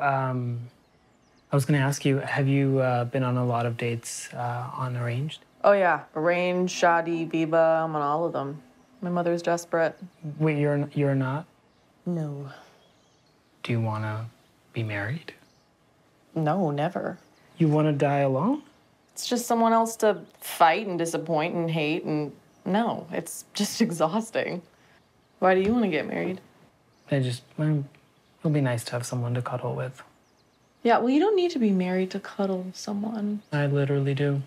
Um, I was going to ask you, have you uh, been on a lot of dates uh, on arranged? Oh, yeah. Arranged, Shaadi, Biba, I'm on all of them. My mother's desperate. Wait, you're you're not? No. Do you want to be married? No, never. You want to die alone? It's just someone else to fight and disappoint and hate and no, it's just exhausting. Why do you want to get married? I just, well, it'll be nice to have someone to cuddle with. Yeah, well, you don't need to be married to cuddle someone. I literally do.